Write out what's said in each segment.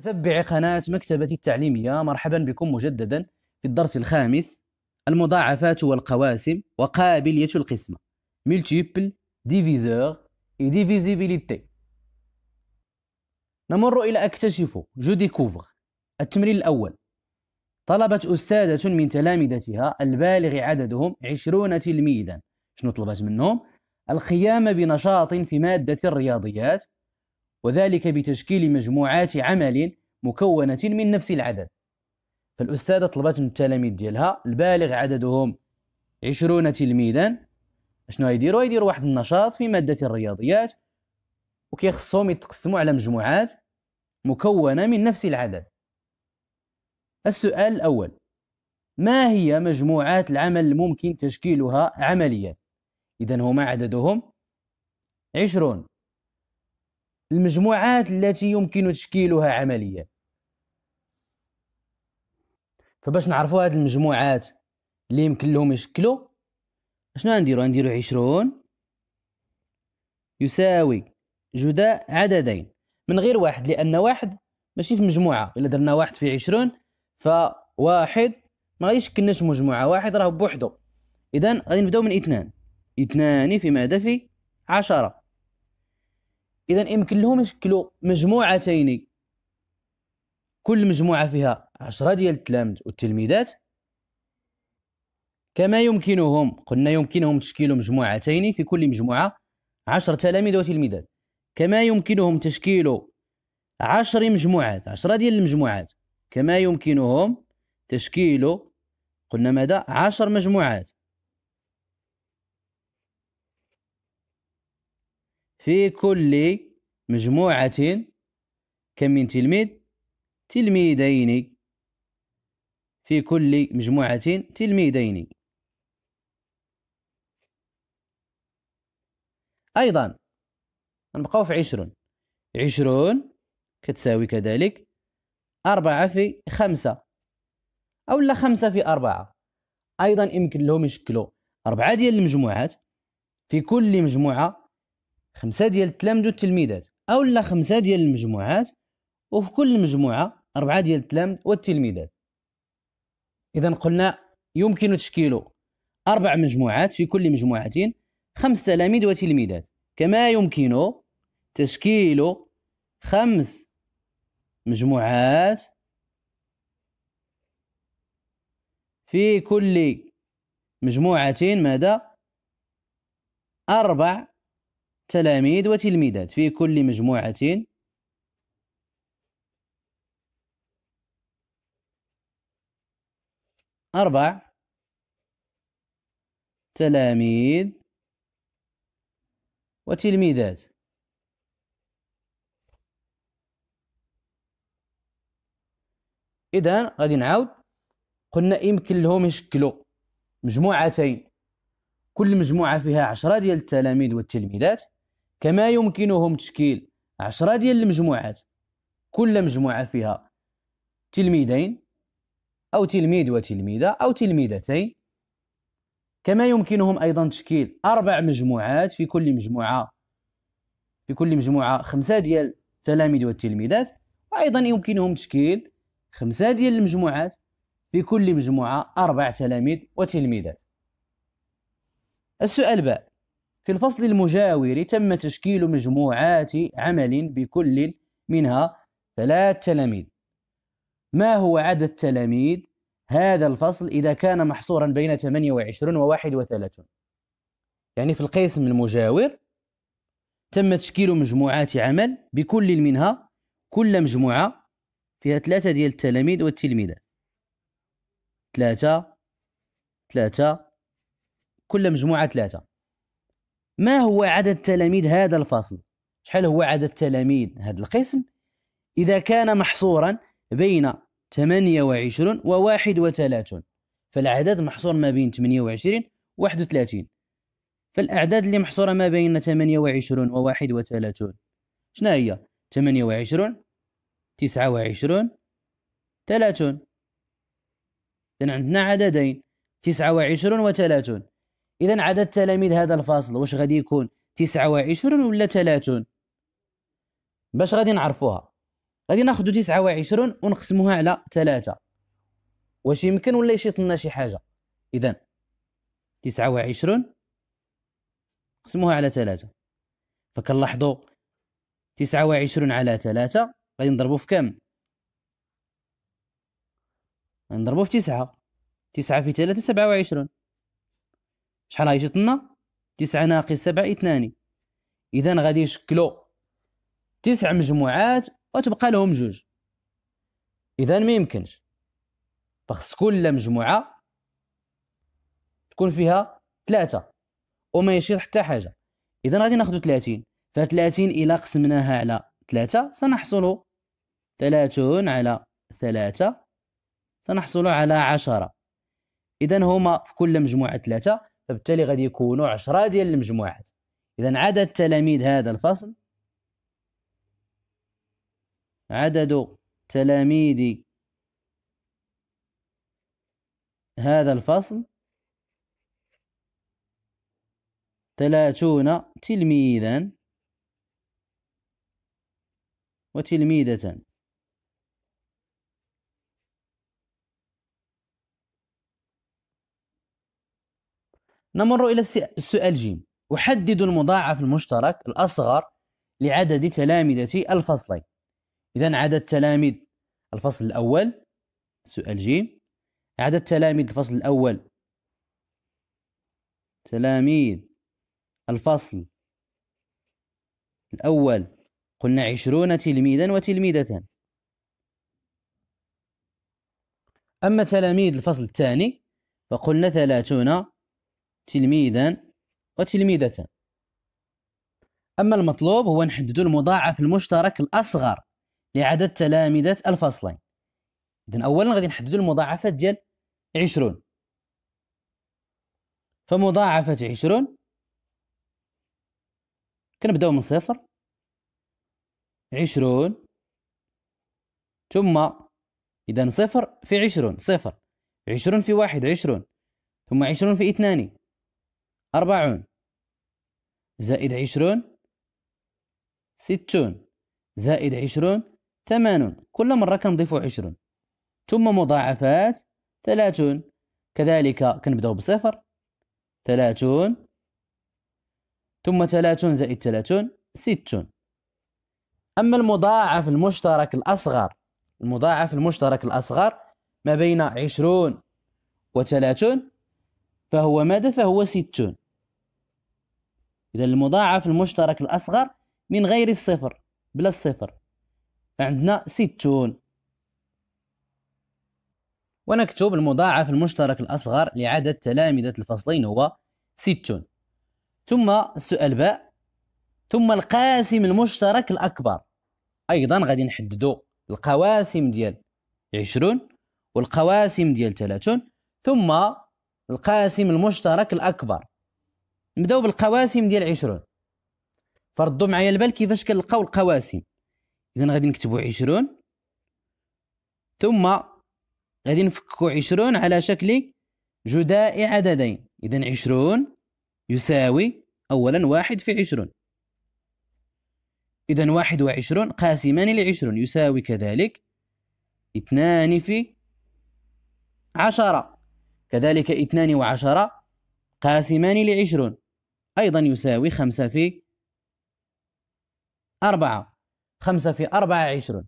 متابعي قناة مكتبة التعليمية. مرحبا بكم مجددا في الدرس الخامس. المضاعفات والقواسم. وقابلية القسمة. Multiple diviseur et divisibilité نمر إلى أكتشف جو ديكوفر. التمرين الأول. طلبت أستاذة من تلامذتها البالغ عددهم عشرون تلميذا. شنو طلبت منهم؟ القيام بنشاط في مادة الرياضيات. وذلك بتشكيل مجموعات عمل مكونة من نفس العدد. فالأستاذة طلبت من التلاميذ ديالها البالغ عددهم عشرون تلميذا. شنو يديروا يديروا واحد النشاط في مادة الرياضيات وكيخصهم يتقسموا على مجموعات مكونة من نفس العدد. السؤال الأول ما هي مجموعات العمل الممكن تشكيلها عمليا؟ إذا هما عددهم عشرون. المجموعات التي يمكن تشكيلها عمليا. فباش نعرفوا هذه المجموعات اللي يمكن لهم يشكلوا شنو غنديروا غنديروا عشرون يساوي جداء عددين. من غير واحد لأن واحد ماشي في مجموعة. إلا درنا واحد في عشرون فواحد ما يشكلناش مجموعة. واحد راه بوحدو. اذا غادي نبداو من اثنان. اثنان في ماذا؟ في عشرة. اذا يمكن لهم يشكلوا مجموعتين. كل مجموعة فيها عشرة ديال التلامذ والتلميذات. كما يمكنهم قلنا يمكنهم تشكيل مجموعتين في كل مجموعة عشر تلاميذ وتلميذات. كما يمكنهم تشكيل عشر مجموعات عشرة ديال المجموعات. كما يمكنهم تشكيل قلنا ماذا؟ عشر مجموعات. في كل مجموعة كم من تلميذ؟ تلميذين. في كل مجموعة تلميذين. أيضا نبقاو في عشرون. عشرون كتساوي كذلك أربعة في خمسة. أو لا خمسة في أربعة. أيضا يمكن لهم يشكلوا أربعة ديال المجموعات في كل مجموعة خمسة ديال التلامذة والتلميذات أو لا خمسة ديال المجموعات وفي كل مجموعة أربعة ديال التلامذة والتلميذات إذا قلنا يمكن تشكيل أربع مجموعات في كل مجموعة خمس تلاميذ وتلميذات كما يمكن تشكيل خمس مجموعات في كل مجموعة ماذا؟ أربع تلاميذ وتلميذات في كل مجموعة. أربع. تلاميذ وتلميذات. إذا غادي نعاود. قلنا يمكن لهم يشكلوا مجموعتين. كل مجموعة فيها عشرة ديال التلاميذ والتلميذات. كما يمكنهم تشكيل عشرة ديال المجموعات. كل مجموعة فيها تلميذين أو تلميذ وتلميذة أو تلميذتين. كما يمكنهم أيضا تشكيل أربع مجموعات في كل مجموعة في كل مجموعة خمسة ديال التلاميذ والتلميذات. وأيضا يمكنهم تشكيل خمسة ديال المجموعات في كل مجموعة أربع تلاميذ وتلميذات. السؤال باء. في الفصل المجاور تم تشكيل مجموعات عمل بكل منها ثلاث تلاميذ. ما هو عدد تلاميذ هذا الفصل إذا كان محصورا بين 28 و 31 يعني في القسم المجاور تم تشكيل مجموعات عمل بكل منها كل مجموعة فيها ثلاثة ديال التلاميذ والتلميذات. ثلاثة ثلاثة كل مجموعة ثلاثة. ما هو عدد تلاميذ هذا الفصل؟ شحال هو عدد تلاميذ هذا القسم؟ إذا كان محصورا بين 28 و 31 فالأعداد محصور ما بين 28 و 31 فالأعداد اللي محصورة ما بين 28 و 31 شنو هي؟ 28 29 30 إذا عندنا عددين 29 و 30 إذا عدد تلاميذ هذا الفاصل واش غادي يكون؟ 29 ولا 30 باش غادي نعرفوها. غادي ناخذ 29 ونقسموها على 3 واش يمكن ولا يشيط لنا شي حاجة؟ اذا 29 نقسموها على 3 فكنلاحظوا 29 على 3 غادي نضربوا في كام نضربوا في 9 9 في 3 27 شحال غيجي لنا؟ 9 ناقص 7 2 اذا غادي يشكلوا تسع مجموعات وتبقى لهم جوج. اذا ما يمكنش. فخص كل مجموعة تكون فيها ثلاثة وما يشير حتى حاجة. اذا غادي ناخذ 30 ف 30 إلى قسمناها على 3 سنحصل 30 على 3 سنحصل على 10 اذا هما في كل مجموعة 3 فبالتالي غادي يكونوا 10 ديال المجموعات. اذا عدد تلاميذ هذا الفصل عدد تلاميذ هذا الفصل ثلاثون تلميذا وتلميذة. نمر إلى السؤال جيم. أحدد المضاعف المشترك الأصغر لعدد تلامذة الفصلين. إذا عدد تلاميذ الفصل الأول سؤال جيم. عدد تلاميذ الفصل الأول تلاميذ الفصل الأول. قلنا عشرون تلميذا وتلميذة أما تلاميذ الفصل الثاني فقلنا ثلاثون تلميذا وتلميذة أما المطلوب هو نحدد المضاعف المشترك الأصغر لعدد تلامذة الفصلين. إذن أولا غادي نحددو المضاعفات ديال عشرون. فمضاعفة عشرون كنبدأو من صفر. عشرون ثم إذا صفر في عشرون صفر. عشرون في واحد عشرون. ثم عشرون في اثنان أربعون. زائد عشرون ستون. زائد عشرون ثمانون. كل مرة كنضيفو عشرون. ثم مضاعفات ثلاثون. كذلك كنبداو بصفر. ثلاثون. ثم ثلاثون زائد ثلاثون ستون. أما المضاعف المشترك الأصغر المضاعف المشترك الأصغر ما بين عشرون وثلاثون فهو ماذا؟ فهو ستون. إذا المضاعف المشترك الأصغر من غير الصفر بلا الصفر. فعندنا ستون ونكتب المضاعف المشترك الأصغر لعدد تلامذة الفصلين هو ستون ثم السؤال باء. ثم القاسم المشترك الأكبر. أيضا غادي نحددو القواسم ديال عشرون والقواسم ديال ثلاثون. ثم القاسم المشترك الأكبر. نبداو بالقواسم ديال عشرون. فردوا معايا البال كيفاش كنلقاو القواسم. اذا غادي نكتبوا عشرون ثم غادي نفكوا عشرون على شكل جداء عددين. اذا عشرون يساوي اولا واحد في عشرون. اذا واحد وعشرون قاسمان لعشرون يساوي كذلك اثنان في عشرة. كذلك اثنان وعشرة قاسمان لعشرون. أيضا يساوي خمسة في أربعة. خمسة في أربعة عشرون.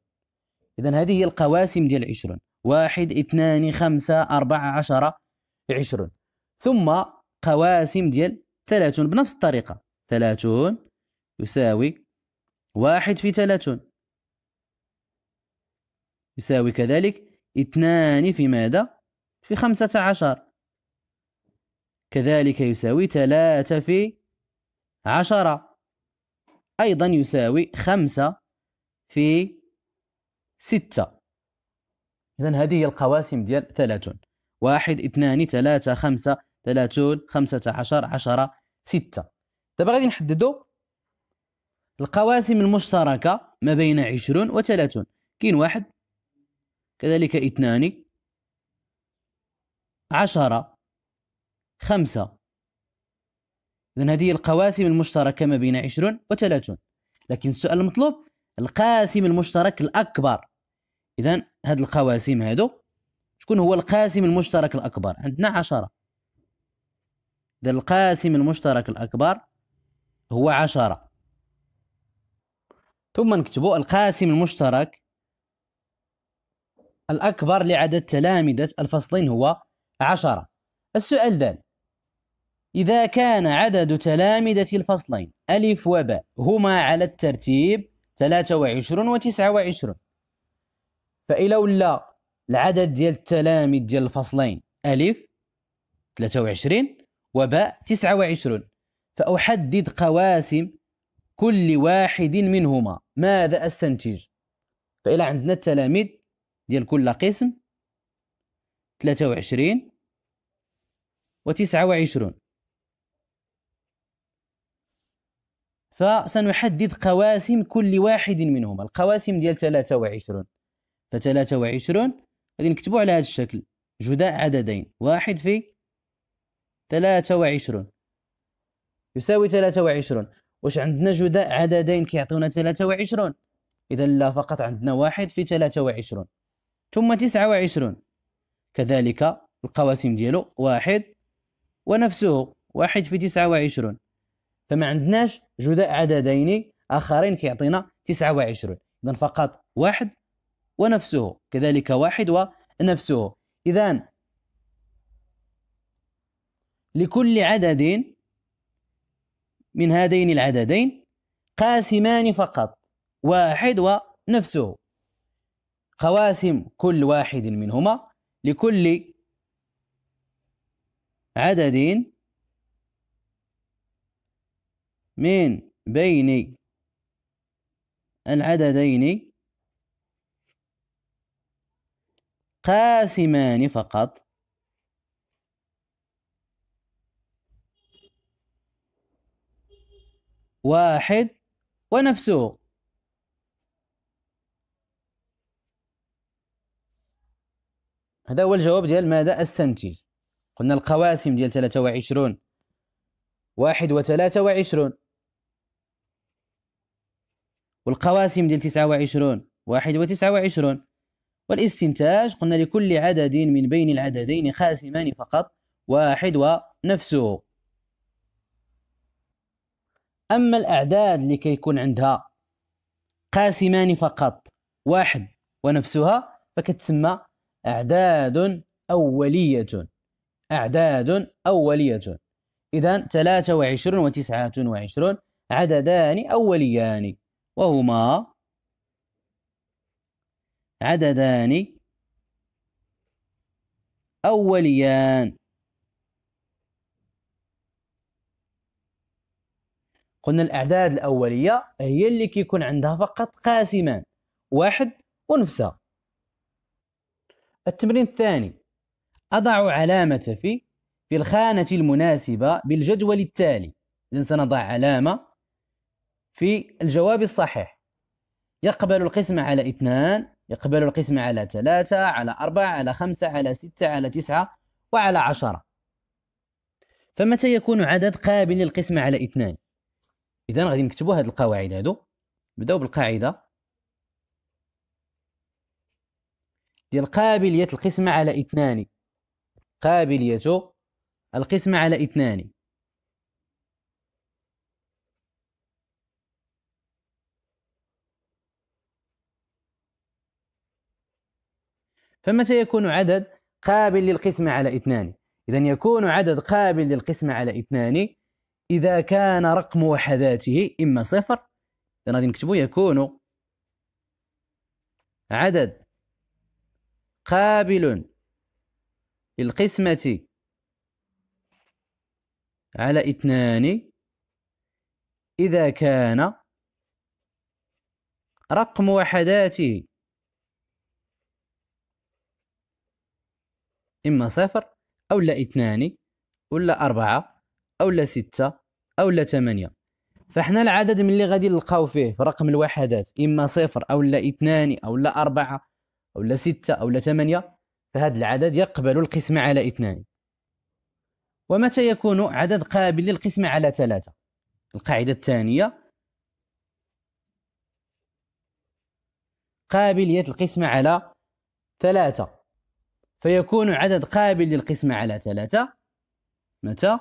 إذا هذه هي القواسم ديال عشرون. واحد اثنان خمسة أربعة عشرة عشرون. ثم قواسم ديال ثلاثون بنفس الطريقة. ثلاثون يساوي واحد في ثلاثون. يساوي كذلك اثنان في ماذا؟ في خمسة عشر. كذلك يساوي ثلاثة في عشرة. أيضا يساوي خمسة في ستة. إذا هذه هي القواسم ديال ثلاثون. واحد اثنان ثلاثة خمسة ثلاثون خمسة عشر عشرة ستة. دابا غادي نحددو القواسم المشتركة ما بين عشرون وثلاثون كاين واحد كذلك اثنان عشرة. خمسة. إذن هذه القواسم المشتركة ما بين عشرون وثلاثون. لكن السؤال المطلوب القاسم المشترك الأكبر. إذا هاد القواسم هادو شكون هو القاسم المشترك الأكبر؟ عندنا عشرة. إذا القاسم المشترك الأكبر هو عشرة. ثم نكتبوا القاسم المشترك الأكبر لعدد تلامذة الفصلين هو عشرة. السؤال دال إذا كان عدد تلامذة الفصلين ألف وباء هما على الترتيب 23 و 29 فإلا ولا العدد ديال التلاميذ ديال الفصلين ألف 23 وباء 29 فأحدد قواسم كل واحد منهما. ماذا أستنتج؟ فإلا عندنا التلاميذ ديال كل قسم 23 و 29 فسنحدد قواسم كل واحد منهما. القواسم ديال 23 ف 23 غادي نكتبوا على هذا الشكل. جداء عددين. واحد في 23 يساوي 23 واش عندنا جداء عددين كيعطيونا 23 اذا لا فقط عندنا واحد في 23 ثم 29 كذلك القواسم ديالو واحد ونفسه واحد في 29 فما عندناش جداء عددين آخرين كيعطينا 29 إذا فقط واحد ونفسه. كذلك واحد ونفسه. إذا لكل عدد من هذين العددين قاسمان فقط واحد ونفسه. قواسم كل واحد منهما لكل عدد من بين العددين قاسمان فقط. واحد ونفسه. هذا هو الجواب ديال ماذا أستنتج؟ قلنا القواسم ديال 23 واحد وثلاثة وعشرون. والقواسم ديال 29 واحد وتسعة وعشرون. والاستنتاج قلنا لكل عدد من بين العددين خاسمان فقط واحد ونفسه. أما الأعداد اللي كيكون عندها قاسمان فقط واحد ونفسها فكتسمى أعداد أولية. أعداد أولية. إذا 23 و 29 عددان أوليان. وهما عددان أوليان. قلنا الأعداد الأولية هي اللي كيكون عندها فقط قاسمان واحد ونفسها. التمرين الثاني أضع علامة في في الخانة المناسبة بالجدول التالي. إذن سنضع علامة في الجواب الصحيح. يقبل القسم على اثنان يقبل القسم على ثلاثة على أربعة على خمسة على ستة على تسعة وعلى عشرة. فمتى يكون عدد قابل للقسم على اثنان؟ إذا غادي نكتبوا هذه القواعد هادو. نبداو بالقاعدة. ديال قابلية القسم على اثنان. قابلية القسم على اثنان. فمتى يكون عدد قابل للقسم على اثنان؟ إذا يكون عدد قابل للقسم على اثنان إذا كان رقم وحداته إما صفر إذا غادي نكتبو يكون عدد قابل للقسمة على اثنان إذا كان رقم وحداته إما صفر أو لا اثنان ولا أربعة أو لا ستة أو لا ثمانية. فإحنا العدد من اللي غادي نلقاو فيه في رقم الوحدات إما صفر أو لا اثنان أو لا أربعة أو لا ستة أو لا ثمانية فهذا العدد يقبل القسمة على اثنان. ومتى يكون عدد قابل للقسمة على ثلاثة؟ القاعدة الثانية. قابلية القسمة على ثلاثة. فيكون عدد قابل للقسمة على ثلاثة. متى؟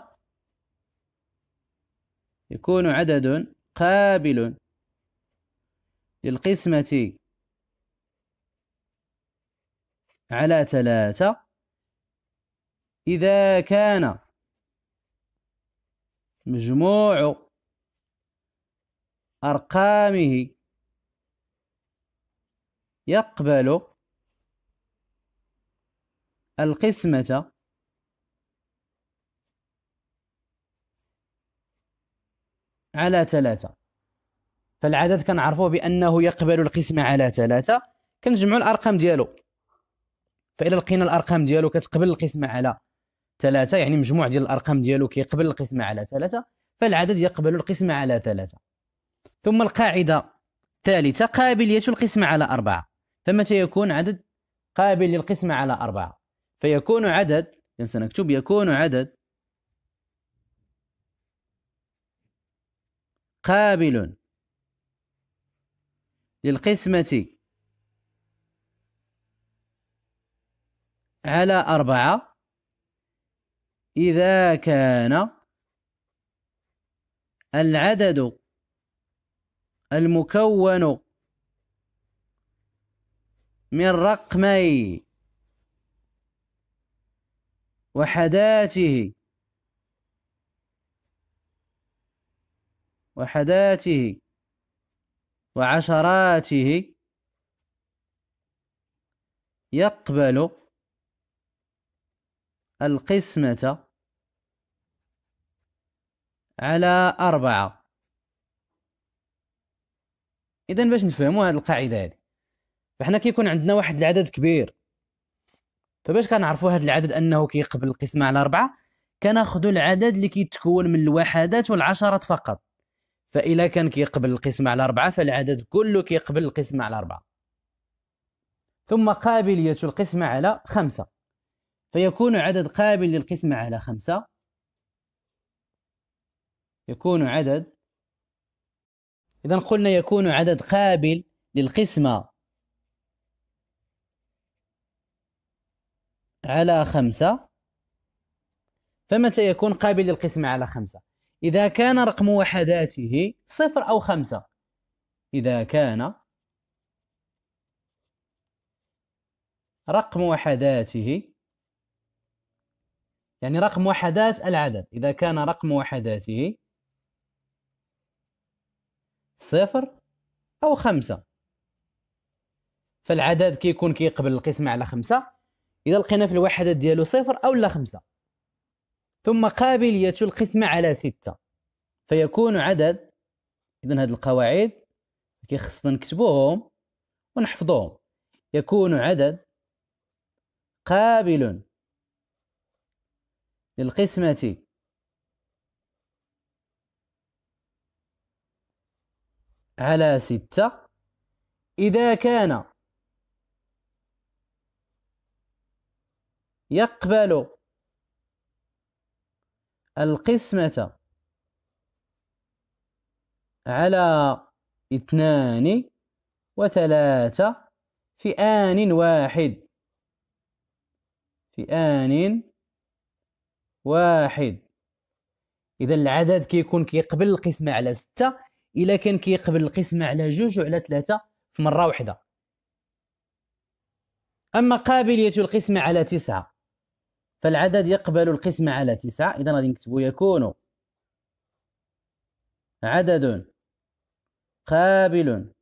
يكون عدد قابل للقسمة على ثلاثة. إذا كان مجموع أرقامه يقبل القسمة. على ثلاثة. فالعدد كنعرفوه بأنه يقبل القسمة على ثلاثة. كنجمعوا الأرقام ديالو. فإذا لقينا الأرقام ديالو كتقبل القسمة على ثلاثة يعني مجموع ديال الأرقام ديالو كيقبل القسمة على ثلاثة فالعدد يقبل القسمة على ثلاثة. ثم القاعدة الثالثة قابلية القسمة على أربعة. فمتى يكون عدد؟ قابل للقسمة على أربعة. فيكون عدد سنكتب يكون عدد قابل للقسمة على أربعة إذا كان العدد المكون من رقمي. وحداته. وحداته. وعشراته. يقبل القسمة على أربعة. إذا باش نفهموا هذه القاعدة هذه فحنا كيكون عندنا واحد العدد كبير. فباش كنعرفوا هذا العدد أنه كيقبل القسمه على أربعة كناخذوا العدد اللي كيتكون من الوحدات والعشرات فقط. فإذا كان كيقبل القسمة على أربعة فالعدد كله كيقبل القسمة على أربعة. ثم قابلية القسمة على خمسة. فيكون عدد قابل للقسمة على خمسة. يكون عدد إذا قلنا يكون عدد قابل للقسمة على خمسة فمتى يكون قابل للقسمة على خمسة؟ إذا كان رقم وحداته صفر أو خمسة. إذا كان رقم وحداته يعني رقم وحدات العدد. إذا كان رقم وحداته صفر أو خمسة. فالعدد كيكون كيقبل القسمة على خمسة؟ إذا لقينا في الوحدات ديالو صفر أو لا خمسة. ثم قابلية القسمة على ستة. فيكون عدد إذا هذه القواعد كيخصنا نكتبوهم ونحفظوهم. يكون عدد قابل للقسمة على ستة. إذا كان يقبل القسمة على اثنان وثلاثة في آن واحد. في آن واحد. إذا العدد كيكون كيقبل القسمة على ستة إلا كان كيقبل القسمة على جوج وعلى ثلاثة في مرة واحدة. أما قابلية القسمة على تسعة فالعدد يقبل القسمة على تسعة. إذا غادي نكتبوا يكون عدد قابل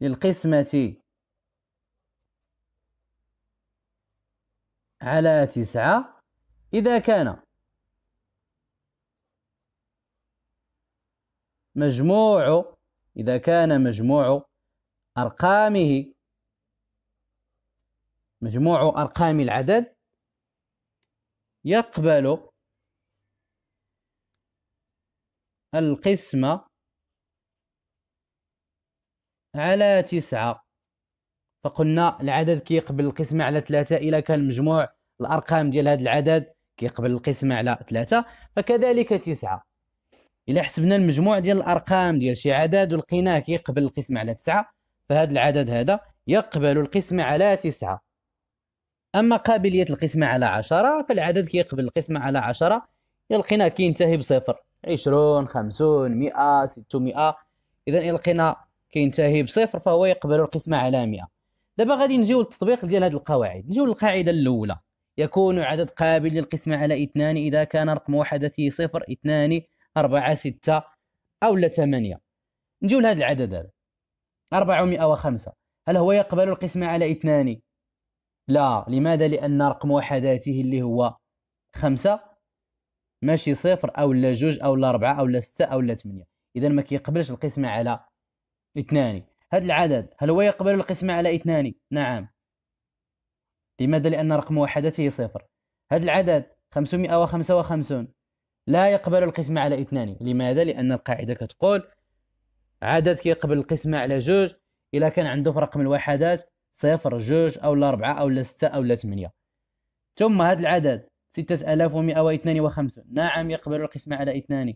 للقسمة على تسعة. إذا كان مجموع إذا كان مجموع أرقامه مجموع أرقام العدد يقبل القسمة على تسعة. فقلنا العدد كيقبل القسمة على ثلاثة. إلى كان مجموع الأرقام ديال هذا العدد كيقبل القسمة على ثلاثة فكذلك تسعة. إلا حسبنا المجموع ديال الأرقام ديال شي عدد ولقيناه كيقبل القسمة على تسعة فهذا العدد هذا يقبل القسمة على تسعة. أما قابلية القسمة على عشرة فالعدد كيقبل القسمة على عشرة يلقينا كينتهي بصفر. عشرون خمسون مئة ستمائة إذا يلقينا كينتهي بصفر فهو يقبل القسمة على مئة. دابا غادي نجيو للتطبيق ديال هذه القواعد. نجيو للقاعدة الأولى. يكون عدد قابل للقسمة على اثنان إذا كان رقم وحدته صفر اثنان أربعة ستة أو لا ثمانية. نجيو لهذا العدد هذا. 405 هل هو يقبل القسمة على اثنان؟ لا لماذا؟ لأن رقم وحداته اللي هو خمسة ماشي صفر أو لا جوج أو لا أربعة أو لا ستة أو لا ثمانية. إذا ما كيقبلش القسمة على اثنان. هذا العدد هل هو يقبل القسمة على اثنان؟ نعم. لماذا؟ لأن رقم وحدته صفر. هذا العدد 555 لا يقبل القسمة على اثنان. لماذا؟ لأن القاعدة كتقول عدد كيقبل القسمة على جوج. إلا كان عنده في رقم الوحدات صفر جوج أو لا أربعة أو لا ستة أو لا ثمانية. ثم هذا العدد ستة آلاف ومئة واثنان وخمسون نعم يقبل القسمة على اثنان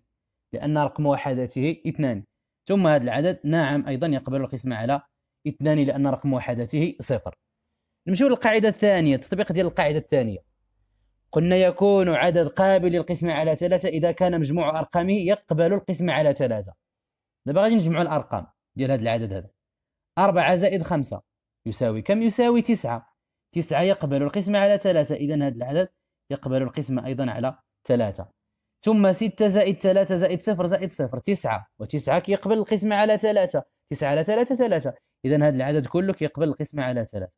لأن رقم وحداته اثنان. ثم هذا العدد نعم أيضا يقبل القسمة على اثنان لأن رقم وحداته صفر. نمشيو للقاعدة الثانية التطبيق ديال القاعدة الثانية. قلنا يكون عدد قابل للقسمة على ثلاثة إذا كان مجموع أرقامه يقبل القسمة على ثلاثة. دابا غادي نجمعوا الأرقام ديال هذا العدد هذا. أربعة زائد خمسة. يساوي. كم يساوي؟ تسعة. تسعة يقبل القسمة على ثلاثة. إذا هذا العدد يقبل القسمة أيضا على ثلاثة. ثم ستة زائد ثلاثة زائد صفر زائد صفر. تسعة. وتسعة كيقبل القسمة على ثلاثة. تسعة على ثلاثة ثلاثة. إذا هذا العدد كله كيقبل القسمة على ثلاثة.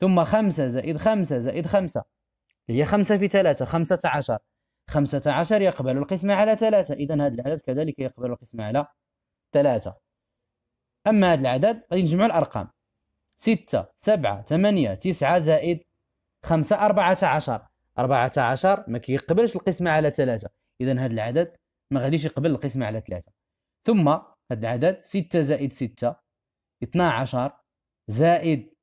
ثم خمسة زائد خمسة زائد خمسة. هي خمسة في ثلاثة. خمسة عشر. خمسة عشر يقبل القسمة على ثلاثة. إذا هذا العدد كذلك يقبل القسمة على ثلاثة. أما هذا العدد غادي نجمعوا الأرقام. ستة سبعة ثمانية تسعة زائد خمسة أربعة عشر. أربعة عشر ما كيقبلش القسمة على ثلاثة. إذا هذا العدد ما غاديش يقبل القسمة على ثلاثة. ثم هذا العدد ستة زائد ستة اثنا عشر زائد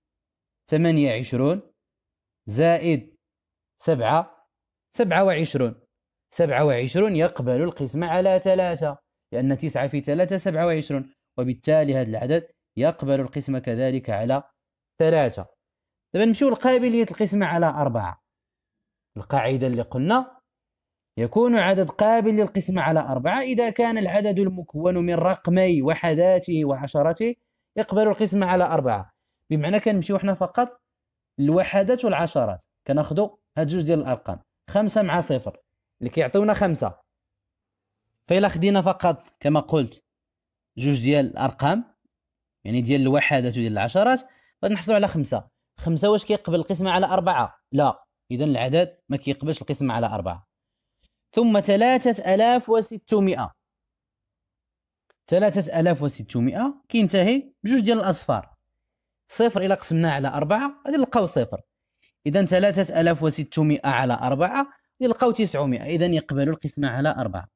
ثمانية عشرون زائد سبعة سبعة وعشرون. سبعة وعشرون يقبل القسمة على ثلاثة لأن تسعة في ثلاثة سبعة وعشرون. وبالتالي هذا العدد يقبل القسمة كذلك على ثلاثة. دابا نمشيو لقابلية القسمة على أربعة. القاعدة اللي قلنا يكون عدد قابل للقسمة على أربعة. إذا كان العدد المكون من رقمي وحداته وعشرته يقبل القسمة على أربعة. بمعنى كنمشيو حنا فقط الوحدات والعشرات كناخذوا هاد جوج ديال الأرقام. خمسة مع صفر. اللي كيعطيونا خمسة. فإلا خدينا فقط كما قلت جوج ديال الأرقام يعني ديال الوحدات وديال العشرات غادي نحصلوا على خمسة. خمسة واش كيقبل القسمة على أربعة؟ لا. إذا العدد ما كيقبلش القسمة على أربعة. ثم ثلاثة ألاف وستمائة. ثلاثة ألاف وستمائة كينتهي بجوج ديال الأصفار. صفر إلا قسمناه على أربعة غادي نلقاو صفر. إذا ثلاثة ألاف وستمائة على أربعة يلقاو تسعمائة. إذا يقبلوا القسمة على أربعة.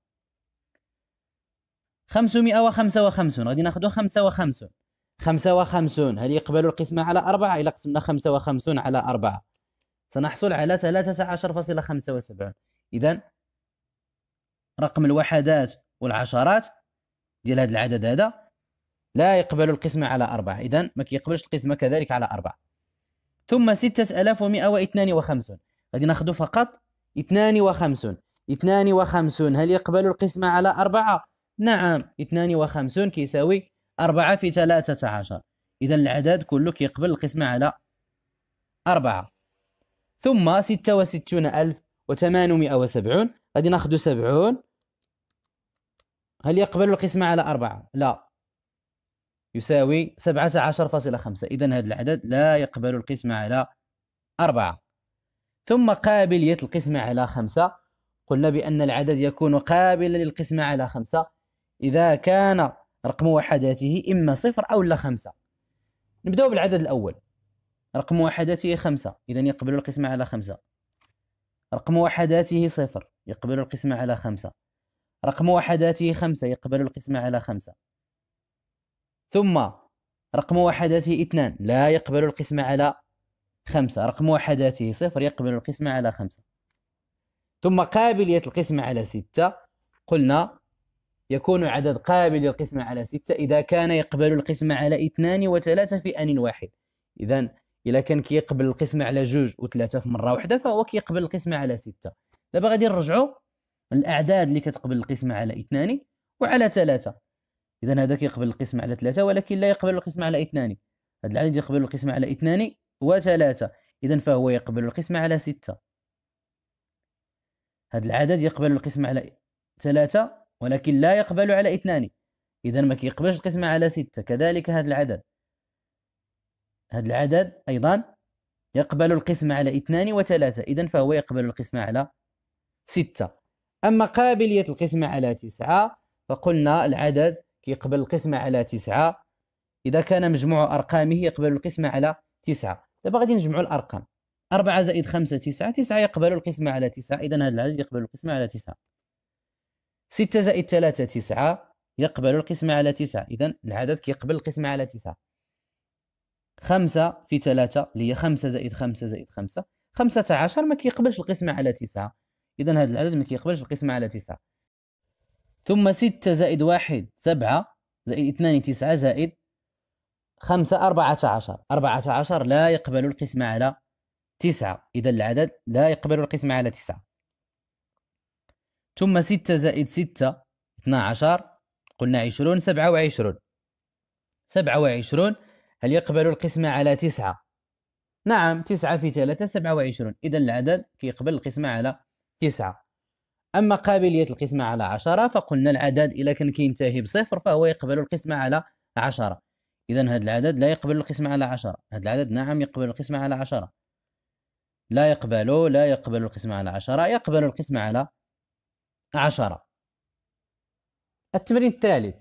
خمسمائة وخمسة وخمسون. غادي ناخذ خمسة وخمسون خمسة وخمسون. هل يقبل القسمة على أربعة؟ إلا قسمنا خمسة وخمسون على أربعة. سنحصل على ثلاثة عشر فاصلة خمسة وسبعون. إذا رقم الوحدات والعشرات ديال هذا العدد هذا لا يقبل القسمة على أربعة. إذا ما كيقبلش القسمة كذلك على أربعة. ثم ستة ألاف ومئة وإثنان وخمسون. غادي ناخذ فقط اثنان وخمسون. اثنان وخمسون. هل يقبل القسمة على أربعة؟ نعم اثنان وخمسون كيساوي أربعة في ثلاثة عشر. إذا العدد كله كيقبل القسمة على أربعة. ثم ستة وستون ألف وثمانمائة وسبعون. غادي ناخذ سبعون. هل يقبل القسمة على أربعة؟ لا. يساوي سبعة عشر فاصلة خمسة. إذا هذا العدد لا يقبل القسمة على أربعة. ثم قابلية القسمة على خمسة. قلنا بأن العدد يكون قابلا للقسمة على خمسة. إذا كان رقم وحداته إما صفر أو لا خمسة. نبدأ بالعدد الأول. رقم وحداته خمسة إذا يقبل القسمة على خمسة. رقم وحداته صفر يقبل القسمة على خمسة. رقم وحداته خمسة يقبل القسمة على خمسة. ثم رقم وحداته اثنان لا يقبل القسمة على خمسة. رقم وحداته صفر يقبل القسمة على خمسة. ثم قابلية القسمة على ستة قلنا يكون عدد قابل للقسمة على ستة إذا كان يقبل القسمة على اثنان وثلاثة في آن واحد. إذا إذا كان كيقبل القسمة على جوج وثلاثة في مرة واحدة فهو كيقبل القسمة على ستة. دابا غادي نرجعوا الأعداد اللي كتقبل القسمة على اثنان وعلى ثلاثة. إذا هذا كيقبل القسمة على ثلاثة ولكن لا يقبل القسمة على اثنان. هذا العدد يقبل القسمة على اثنان وثلاثة. إذا فهو يقبل القسمة على ستة. هذا العدد يقبل القسمة على ثلاثة ولكن لا يقبل على اثنان. إذا ما كيقبلش القسمة على ستة. كذلك هذا العدد. هذا العدد أيضا يقبل القسمة على اثنان وثلاثة. إذا فهو يقبل القسمة على ستة. أما قابلية القسمة على تسعة فقلنا العدد كيقبل القسمة على تسعة. إذا كان مجموع أرقامه يقبل القسمة على تسعة. دابا غادي نجمعوا الأرقام. أربعة زائد خمسة تسعة. تسعة يقبل القسمة على تسعة. إذا هذا العدد يقبل القسمة على تسعة. ستة زائد ثلاثة تسعة يقبل القسمة على تسعة. إذا العدد كيقبل القسمة على تسعة. خمسة في ثلاثة اللي هي خمسة زائد خمسة زائد خمسة. خمسة عشر ما كيقبلش القسمة على تسعة. إذا هذا العدد ما كيقبلش القسمة على تسعة. ثم ستة زائد واحد سبعة زائد اثنان تسعة زائد خمسة أربعة عشر. أربعة عشر لا يقبل القسمة على تسعة. إذا العدد لا يقبل القسمة على تسعة. ثم ستة زائد ستة اثنا عشر قلنا عشرون سبعة وعشرون. سبعة وعشرون هل يقبل القسمة على تسعة؟ نعم تسعة في ثلاثة سبعة وعشرون. إذا العدد يقبل القسمة على تسعة. أما قابلية القسمة على عشرة فقلنا العدد إذا كان كينتهي بصفر فهو يقبل القسمة على عشرة. إذا هذا العدد لا يقبل القسمة على عشرة. هذا العدد نعم يقبل القسمة على عشرة. لا يقبل لا يقبل القسمة على عشرة يقبل القسمة على عشرة. التمرين الثالث.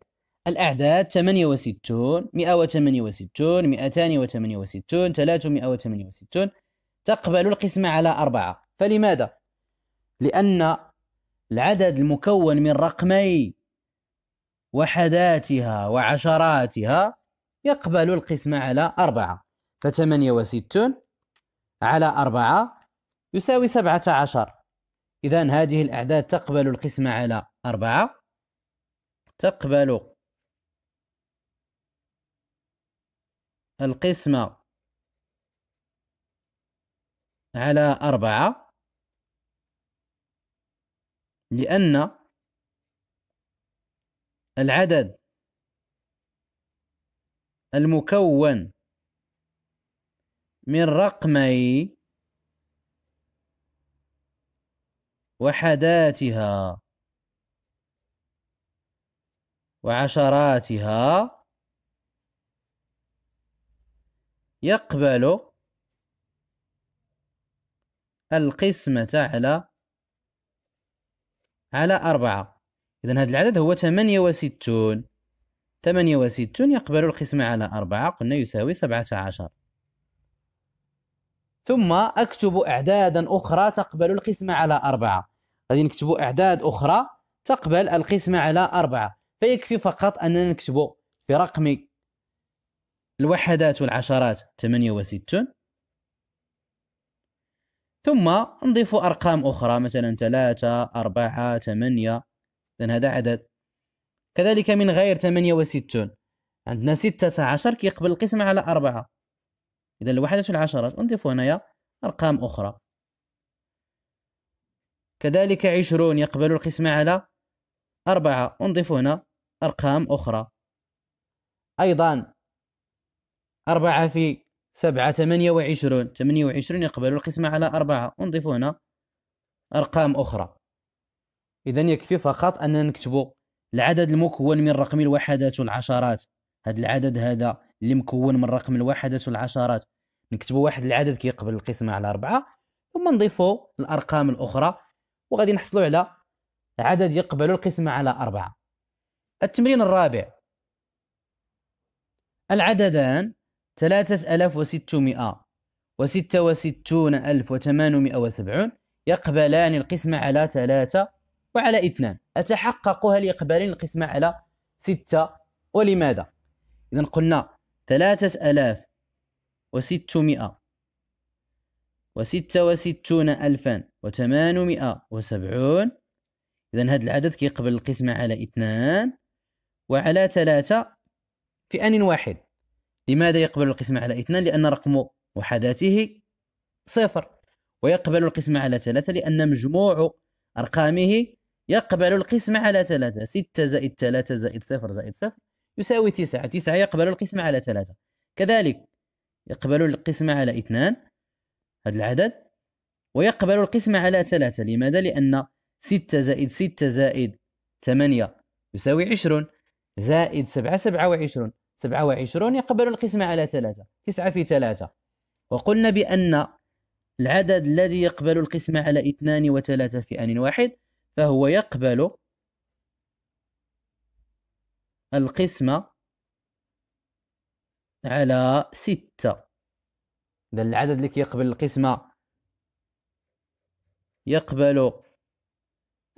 الأعداد 68 168 268 368 تقبل القسمة على أربعة. فلماذا؟ لأن العدد المكون من رقمي وحداتها وعشراتها يقبل القسمة على أربعة. فثمانية وستون على أربعة يساوي سبعة عشر. إذا هذه الأعداد تقبل القسمة على أربعة. تقبل القسمة على أربعة. لأن العدد المكون من رقمي وحداتها وعشراتها يقبل القسمة على على أربعة. إذا هذا العدد هو ثمانية وستون. ثمانية وستون يقبل القسمة على أربعة. قلنا يساوي سبعة عشر. ثم أكتب أعدادا أخرى تقبل القسمة على أربعة. غادي نكتب أعداد أخرى تقبل القسمة على أربعة. فيكفي فقط أننا نكتب في رقم الوحدات والعشرات 68 ثم نضيف أرقام أخرى مثلا 3 4 8 إذن هذا عدد. كذلك من غير 68 عندنا 16 كيقبل القسمة على أربعة. إذا الوحدات والعشرات نضيف هنايا أرقام أخرى. كذلك عشرون يقبل القسمة على أربعة نضيف هنا أرقام أخرى. أيضا أربعة في سبعة ثمانية وعشرون ثمانية وعشرون يقبل القسمة على أربعة ونضيف هنا أرقام أخرى. إذا يكفي فقط أن نكتب العدد المكون من رقم الوحدات والعشرات. هذا العدد هذا اللي مكون من رقم الوحدات والعشرات. نكتب واحد العدد كيقبل القسمة على أربعة ثم نضيفوا الأرقام الأخرى وغادي نحصلوا على عدد يقبل القسمة على أربعة. التمرين الرابع. العددان ثلاثة ألاف وستمائة وستة وستون ألف وثمانمائة وسبعون يقبلان القسمة على ثلاثة وعلى اثنان. أتحقق هل يقبلان القسمة على ستة ولماذا؟ إذا قلنا ثلاثة ألاف وستمائة وستة وستون ألفا وثمانمائة وسبعون. إذا هذا العدد كيقبل القسمة على اثنان وعلى ثلاثة في آن واحد. لماذا يقبل القسمة على اثنان؟ لأن رقم وحداته صفر. ويقبل القسمة على ثلاثة لأن مجموع أرقامه يقبل القسمة على ثلاثة. ستة زائد ثلاثة زائد صفر زائد صفر. يساوي تسعة. تسعة يقبل القسمة على ثلاثة. كذلك يقبل القسمة على اثنان هذا العدد ويقبل القسمة على ثلاثة. لماذا؟ لأن ستة زائد ستة زائد ثمانية يساوي عشرون. زائد سبعة سبعة وعشرون. سبعة وعشرون يقبل القسمة على ثلاثة. تسعة في ثلاثة. وقلنا بأن العدد الذي يقبل القسمة على اثنان وثلاثة في آن واحد فهو يقبل القسمة على ستة. إذا العدد اللي يقبل القسمة. يقبل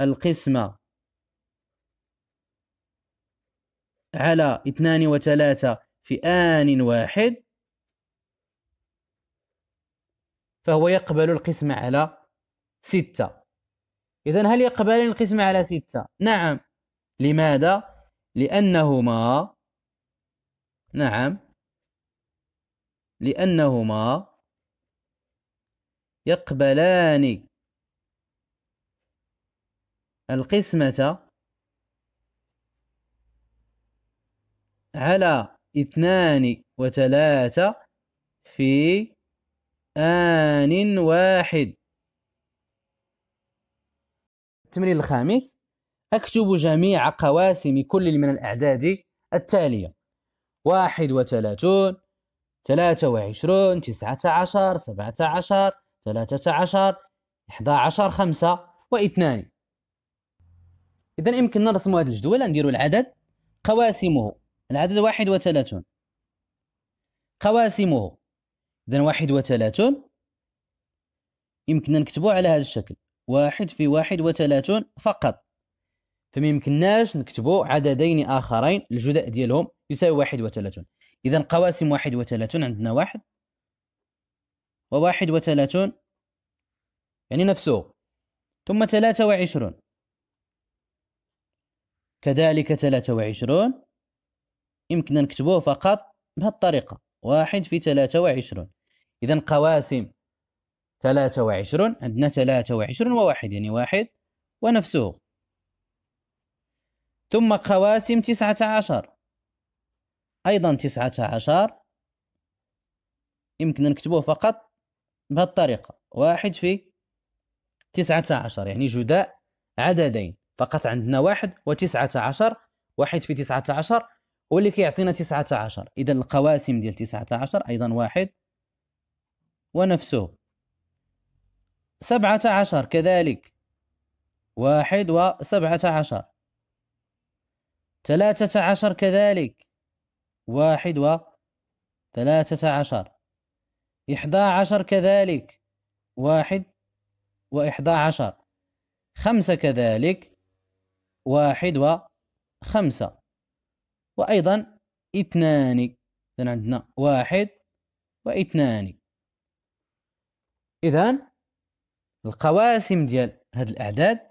القسمة على اثنان وثلاثة في آن واحد. فهو يقبل القسمة على ستة. إذا هل يقبل القسمة على ستة؟ نعم. لماذا؟ لأنهما نعم. لأنهما يقبلان القسمة على اثنان وثلاثة في آن واحد. التمرين الخامس أكتب جميع قواسم كل من الأعداد التالية. واحد وثلاثون ثلاثة وعشرون تسعة عشر سبعة عشر ثلاثة عشر إحدى عشر خمسة واثنان. إذا يمكن نرسم هذا الجدول ندير العدد. قواسمه العدد واحد وثلاثون. قواسمه إذا واحد وثلاثون. يمكن نكتبه على هذا الشكل. واحد في واحد وثلاثون فقط. فما يمكنناش نكتبوا عددين آخرين الجداء ديالهم يساوي واحد وثلاثون. إذا قواسم واحد وثلاثون عندنا واحد وواحد وثلاثون يعني نفسه ثم ثلاثة وعشرون. كذلك ثلاثة وعشرون يمكن نكتبوه فقط بهذه الطريقة واحد في ثلاثة وعشرون. إذا قواسم ثلاثة وعشرون عندنا ثلاثة وعشرون وواحد يعني واحد ونفسه. ثم قواسم تسعة عشر. أيضا تسعة عشر. يمكن نكتبوه فقط بهذه الطريقة واحد في تسعة عشر يعني جداء عددين. فقط عندنا واحد وتسعة عشر واحد في تسعة عشر واللي كيعطينا تسعة عشر. إذا القواسم ديال تسعة عشر أيضا واحد ونفسه. سبعة عشر كذلك. واحد وسبعة عشر. ثلاثة عشر كذلك. واحد وثلاثة عشر. إحدى عشر كذلك. واحد وإحدى عشر. خمسة كذلك. واحد وخمسة وأيضا اثنان. إذا عندنا واحد واثنان إذا القواسم ديال هاد الأعداد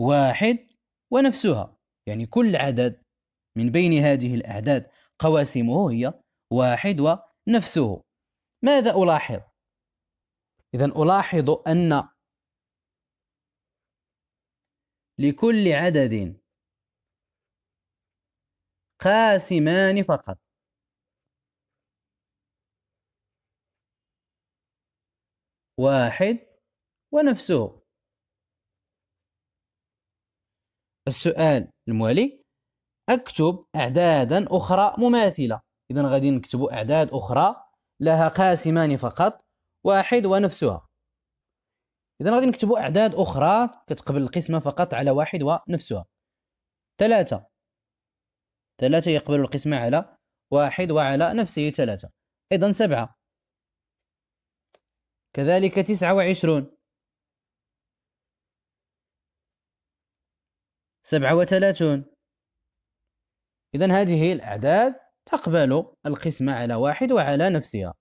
واحد ونفسها. يعني كل عدد من بين هذه الأعداد قواسمه هي واحد ونفسه. ماذا ألاحظ؟ إذا ألاحظ أن لكل عدد قاسمان فقط. واحد ونفسه. السؤال الموالي أكتب أعدادا أخرى مماثلة. إذا غادي نكتب أعداد أخرى لها قاسمان فقط واحد ونفسها. إذا غادي نكتب أعداد أخرى كتقبل القسمة فقط على واحد ونفسها. ثلاثة. ثلاثة يقبل القسمة على واحد وعلى نفسه ثلاثة. أيضا سبعة. كذلك تسعة وعشرون. سبعة وثلاثون. إذا هذه الأعداد تقبل القسمة على واحد وعلى نفسها.